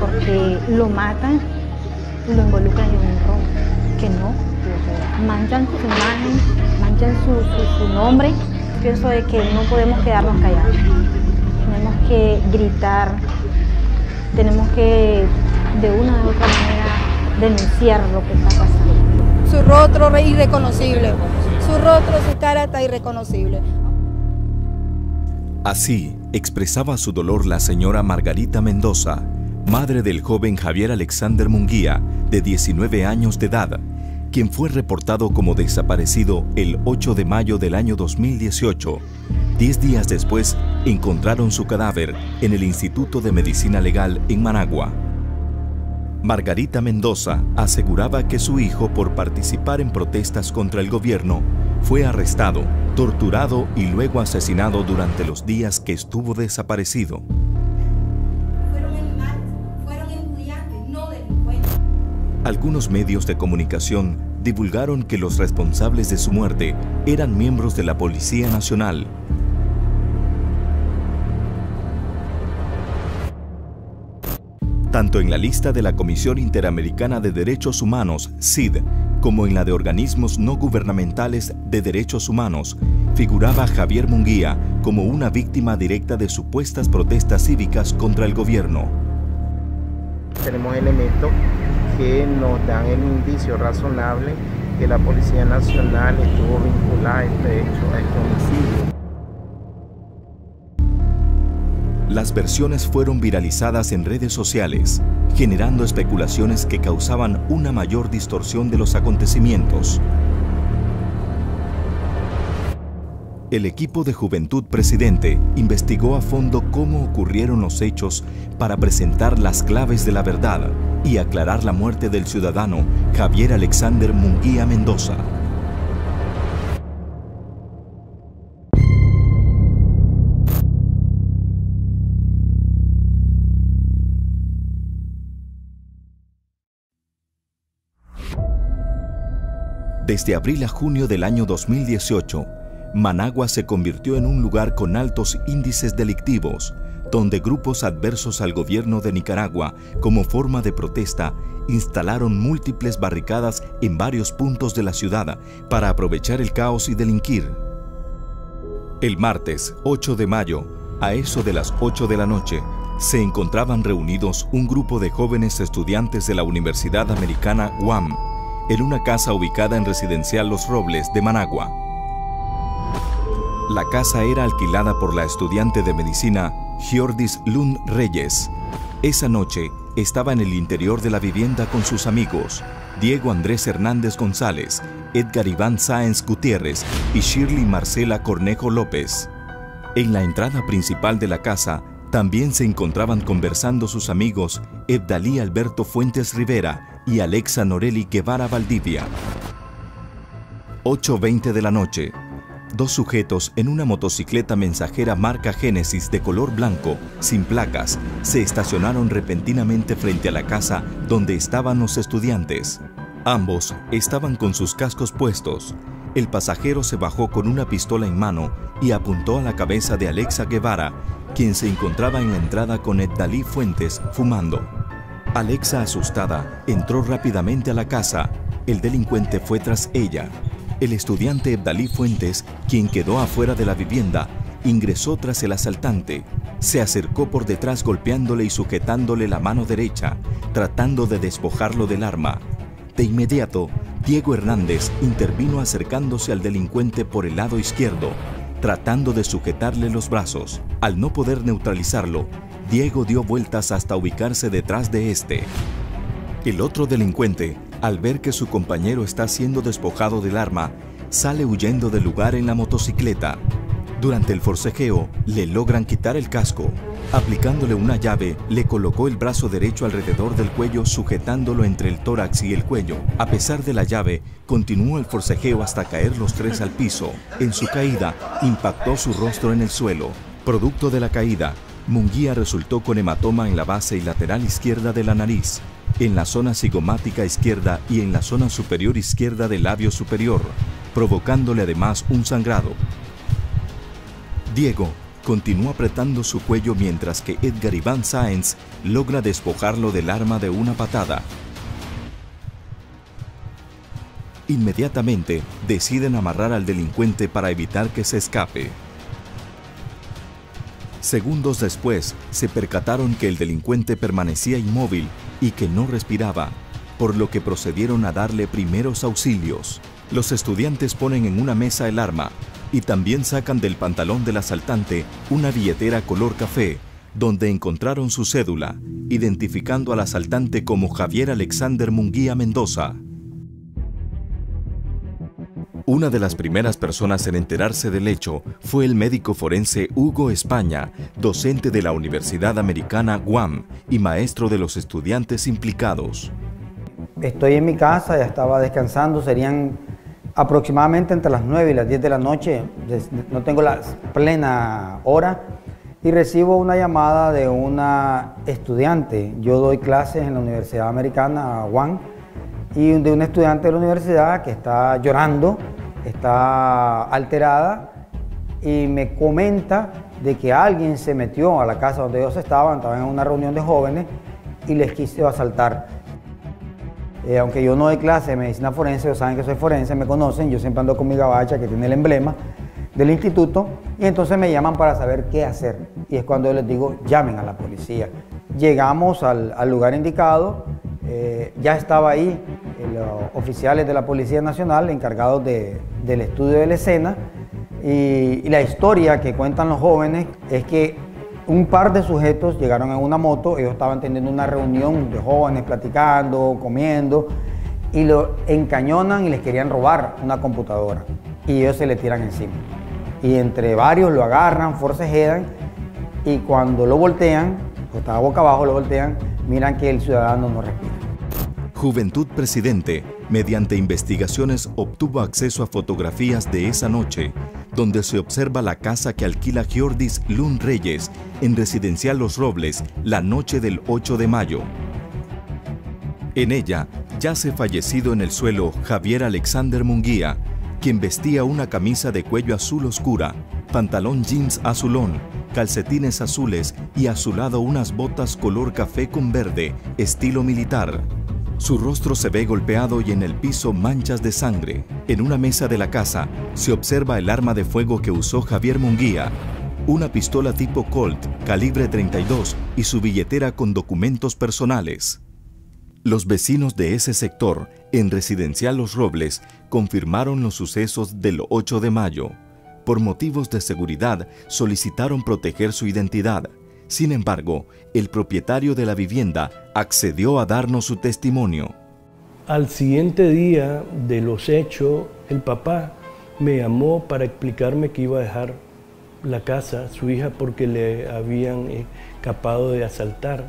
porque lo matan lo involucran en un robo, que no, manchan su imagen, manchan su nombre. Pienso de que no podemos quedarnos callados, tenemos que gritar, tenemos que de una u otra manera denunciar lo que está pasando. Su rostro es irreconocible, su rostro, su cara está irreconocible. Así expresaba su dolor la señora Margarita Mendoza, madre del joven Javier Alexander Munguía, de 19 años de edad, quien fue reportado como desaparecido el 8 de mayo del año 2018. Diez días después, encontraron su cadáver en el Instituto de Medicina Legal en Managua. Margarita Mendoza aseguraba que su hijo, por participar en protestas contra el gobierno, fue arrestado, torturado y luego asesinado durante los días que estuvo desaparecido. Fueron animales, fueron estudiantes, no delincuentes. Algunos medios de comunicación divulgaron que los responsables de su muerte eran miembros de la Policía Nacional. Tanto en la lista de la Comisión Interamericana de Derechos Humanos, CID, como en la de organismos no gubernamentales de derechos humanos, figuraba Javier Munguía como una víctima directa de supuestas protestas cívicas contra el gobierno. Tenemos elementos que nos dan el indicio razonable que la Policía Nacional estuvo vinculada a este hecho, este homicidio. Las versiones fueron viralizadas en redes sociales, generando especulaciones que causaban una mayor distorsión de los acontecimientos. El equipo de Juventud Presidente investigó a fondo cómo ocurrieron los hechos para presentar las claves de la verdad y aclarar la muerte del ciudadano Javier Alexander Munguía Mendoza. Desde abril a junio del año 2018, Managua se convirtió en un lugar con altos índices delictivos, donde grupos adversos al gobierno de Nicaragua, como forma de protesta, instalaron múltiples barricadas en varios puntos de la ciudad para aprovechar el caos y delinquir. El martes 8 de mayo, a eso de las 8 de la noche, se encontraban reunidos un grupo de jóvenes estudiantes de la Universidad Americana UAM en una casa ubicada en Residencial Los Robles de Managua. La casa era alquilada por la estudiante de medicina Giordis Lund Reyes. Esa noche estaba en el interior de la vivienda con sus amigos, Diego Andrés Hernández González, Edgar Iván Sáenz Gutiérrez y Shirley Marcela Cornejo López. En la entrada principal de la casa también se encontraban conversando sus amigos Ebdalí Alberto Fuentes Rivera y Alexa Norelli Guevara Valdivia. 8.20 de la noche. Dos sujetos en una motocicleta mensajera marca Génesis de color blanco, sin placas, se estacionaron repentinamente frente a la casa donde estaban los estudiantes. Ambos estaban con sus cascos puestos. El pasajero se bajó con una pistola en mano y apuntó a la cabeza de Alexa Guevara, quien se encontraba en la entrada con Edalí Fuentes fumando. Alexa, asustada, entró rápidamente a la casa. El delincuente fue tras ella. El estudiante Ebdalí Fuentes, quien quedó afuera de la vivienda, ingresó tras el asaltante. Se acercó por detrás golpeándole y sujetándole la mano derecha, tratando de despojarlo del arma. De inmediato, Diego Hernández intervino acercándose al delincuente por el lado izquierdo, tratando de sujetarle los brazos. Al no poder neutralizarlo, Diego dio vueltas hasta ubicarse detrás de este. El otro delincuente, al ver que su compañero está siendo despojado del arma, sale huyendo del lugar en la motocicleta. Durante el forcejeo, le logran quitar el casco. Aplicándole una llave, le colocó el brazo derecho alrededor del cuello sujetándolo entre el tórax y el cuello. A pesar de la llave, continuó el forcejeo hasta caer los tres al piso. En su caída, impactó su rostro en el suelo. Producto de la caída, Munguía resultó con hematoma en la base y lateral izquierda de la nariz, en la zona cigomática izquierda y en la zona superior izquierda del labio superior, provocándole además un sangrado. Diego continúa apretando su cuello mientras que Edgar Iván Sáenz logra despojarlo del arma de una patada. Inmediatamente deciden amarrar al delincuente para evitar que se escape. Segundos después, se percataron que el delincuente permanecía inmóvil y que no respiraba, por lo que procedieron a darle primeros auxilios. Los estudiantes ponen en una mesa el arma y también sacan del pantalón del asaltante una billetera color café, donde encontraron su cédula, identificando al asaltante como Javier Alexander Munguía Mendoza. Una de las primeras personas en enterarse del hecho fue el médico forense Hugo España, docente de la Universidad Americana Guam y maestro de los estudiantes implicados. Estoy en mi casa, ya estaba descansando, serían aproximadamente entre las 9 y las 10 de la noche, no tengo la plena hora, y recibo una llamada de una estudiante. Yo doy clases en la Universidad Americana, Juan, y de una estudiante de la universidad que está llorando, está alterada, y me comenta de que alguien se metió a la casa donde ellos estaban, estaban en una reunión de jóvenes, y les quiso asaltar. Eh, aunque yo no doy clase de medicina forense, ellos saben que soy forense, me conocen, yo siempre ando con mi gabacha que tiene el emblema del instituto y entonces me llaman para saber qué hacer. Y es cuando yo les digo, llamen a la policía. Llegamos al, lugar indicado, eh, ya estaba ahí los oficiales de la Policía Nacional encargados del estudio de la escena y la historia que cuentan los jóvenes es que un par de sujetos llegaron en una moto, ellos estaban teniendo una reunión de jóvenes platicando, comiendo, y lo encañonan y les querían robar una computadora. Y ellos se le tiran encima. Y entre varios lo agarran, forcejean, y cuando lo voltean, o estaba boca abajo, lo voltean, miran que el ciudadano no respira. Juventud Presidente, mediante investigaciones, obtuvo acceso a fotografías de esa noche donde se observa la casa que alquila Giordis Lund Reyes en Residencial Los Robles la noche del 8 de mayo. En ella yace fallecido en el suelo Javier Alexander Munguía, quien vestía una camisa de cuello azul oscura, pantalón jeans azulón, calcetines azules y azulado unas botas color café con verde, estilo militar. Su rostro se ve golpeado y en el piso manchas de sangre. En una mesa de la casa se observa el arma de fuego que usó Javier Munguía, una pistola tipo Colt calibre 32 y su billetera con documentos personales. Los vecinos de ese sector, en Residencial Los Robles, confirmaron los sucesos del 8 de mayo. Por motivos de seguridad, solicitaron proteger su identidad. Sin embargo, el propietario de la vivienda accedió a darnos su testimonio. Al siguiente día de los hechos, el papá me llamó para explicarme que iba a dejar la casa, su hija, porque le habían escapado de asaltar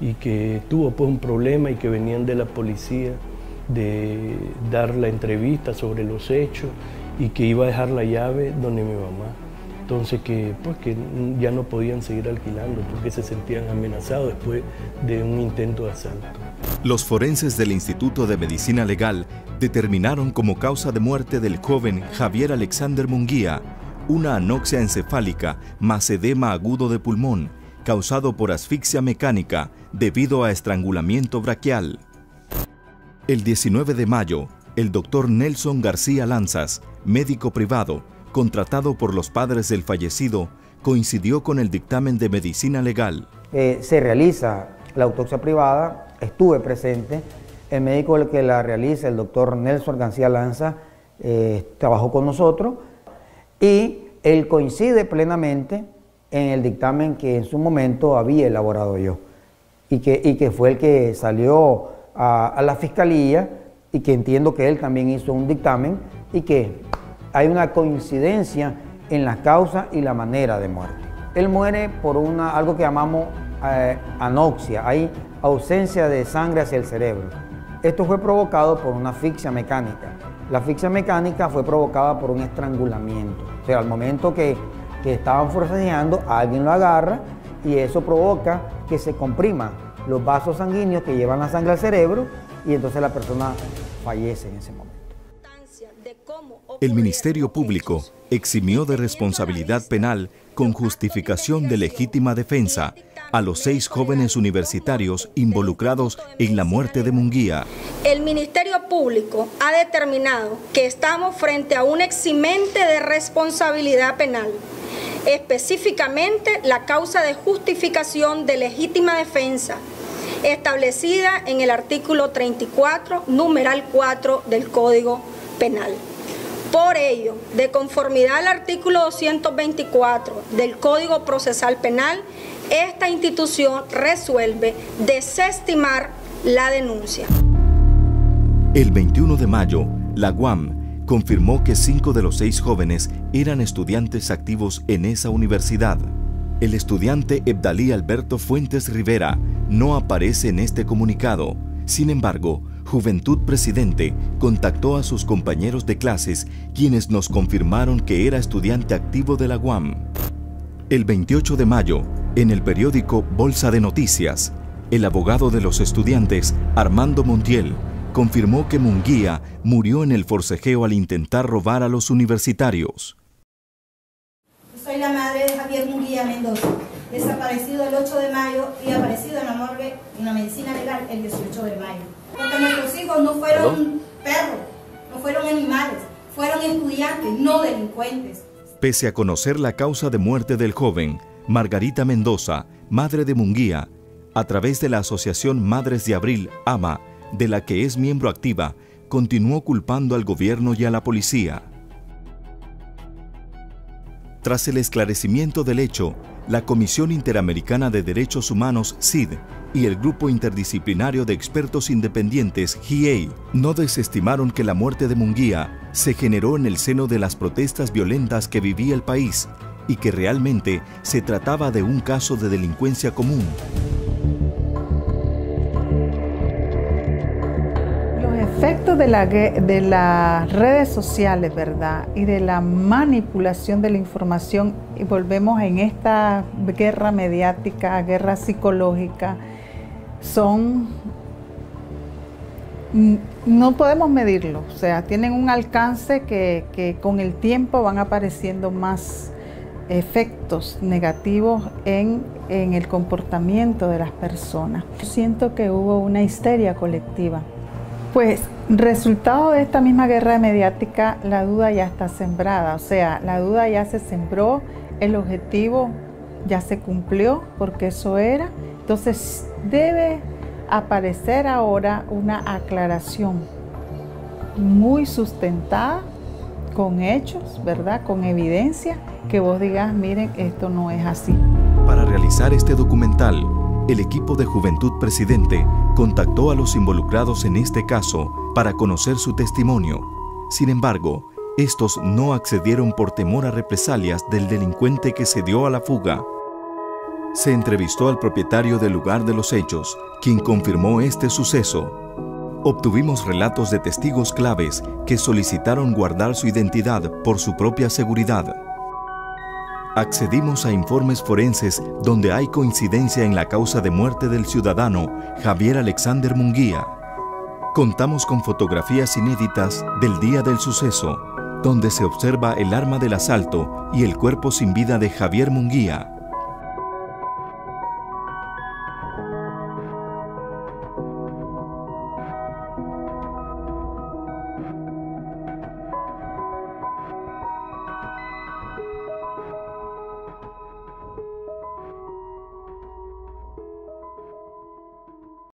y que tuvo pues un problema y que venían de la policía de dar la entrevista sobre los hechos y que iba a dejar la llave donde mi mamá. Entonces que, pues, que ya no podían seguir alquilando porque se sentían amenazados después de un intento de asalto. Los forenses del Instituto de Medicina Legal determinaron como causa de muerte del joven Javier Alexander Munguía una anoxia encefálica más edema agudo de pulmón causado por asfixia mecánica debido a estrangulamiento braquial. El 19 de mayo, el doctor Nelson García Lanzas, médico privado, contratado por los padres del fallecido, coincidió con el dictamen de medicina legal. Eh, se realiza la autopsia privada, estuve presente, El médico el que la realiza, el doctor Nelson García Lanza, eh, trabajó con nosotros y él coincide plenamente en el dictamen que en su momento había elaborado yo y que, y que fue el que salió a, a la fiscalía y que entiendo que él también hizo un dictamen y que hay una coincidencia en la causa y la manera de muerte. Él muere por una, algo que llamamos eh, anoxia, hay ausencia de sangre hacia el cerebro. Esto fue provocado por una asfixia mecánica. La asfixia mecánica fue provocada por un estrangulamiento. O sea, al momento que, que estaban forcejeando, alguien lo agarra y eso provoca que se compriman los vasos sanguíneos que llevan la sangre al cerebro y entonces la persona fallece en ese momento. El Ministerio Público eximió de responsabilidad penal con justificación de legítima defensa a los seis jóvenes universitarios involucrados en la muerte de Munguía. El Ministerio Público ha determinado que estamos frente a un eximente de responsabilidad penal, específicamente la causa de justificación de legítima defensa establecida en el artículo 34, numeral 4 del Código Penal. Por ello, de conformidad al artículo 224 del Código Procesal Penal, esta institución resuelve desestimar la denuncia. El 21 de mayo, la UAM confirmó que cinco de los seis jóvenes eran estudiantes activos en esa universidad. El estudiante Ebdalí Alberto Fuentes Rivera no aparece en este comunicado. Sin embargo, Juventud Presidente contactó a sus compañeros de clases quienes nos confirmaron que era estudiante activo de la UAM. El 28 de mayo, en el periódico Bolsa de Noticias, el abogado de los estudiantes, Armando Montiel, confirmó que Munguía murió en el forcejeo al intentar robar a los universitarios. Soy la madre de Javier Munguía Mendoza, desaparecido el 8 de mayo y aparecido en la morgue en la medicina legal el 18 de mayo. Porque nuestros hijos no fueron perros, no fueron animales, fueron estudiantes, no delincuentes. Pese a conocer la causa de muerte del joven, Margarita Mendoza, madre de Munguía, a través de la Asociación Madres de Abril, AMA, de la que es miembro activa, continuó culpando al gobierno y a la policía. Tras el esclarecimiento del hecho, la Comisión Interamericana de Derechos Humanos, CID, y el Grupo Interdisciplinario de Expertos Independientes, GIEI, no desestimaron que la muerte de Munguía se generó en el seno de las protestas violentas que vivía el país y que realmente se trataba de un caso de delincuencia común. Efectos de, la, de las redes sociales, ¿verdad? Y de la manipulación de la información, y volvemos en esta guerra mediática, guerra psicológica, son... No podemos medirlo, o sea, tienen un alcance que, que con el tiempo van apareciendo más efectos negativos en, en el comportamiento de las personas. Siento que hubo una histeria colectiva pues resultado de esta misma guerra mediática, la duda ya está sembrada, o sea, la duda ya se sembró, el objetivo ya se cumplió porque eso era, entonces debe aparecer ahora una aclaración muy sustentada con hechos, ¿verdad? Con evidencia que vos digas, miren, esto no es así. Para realizar este documental, el equipo de Juventud Presidente contactó a los involucrados en este caso para conocer su testimonio. Sin embargo, estos no accedieron por temor a represalias del delincuente que se dio a la fuga. Se entrevistó al propietario del lugar de los hechos, quien confirmó este suceso. Obtuvimos relatos de testigos claves que solicitaron guardar su identidad por su propia seguridad accedimos a informes forenses donde hay coincidencia en la causa de muerte del ciudadano Javier Alexander Munguía. Contamos con fotografías inéditas del día del suceso, donde se observa el arma del asalto y el cuerpo sin vida de Javier Munguía,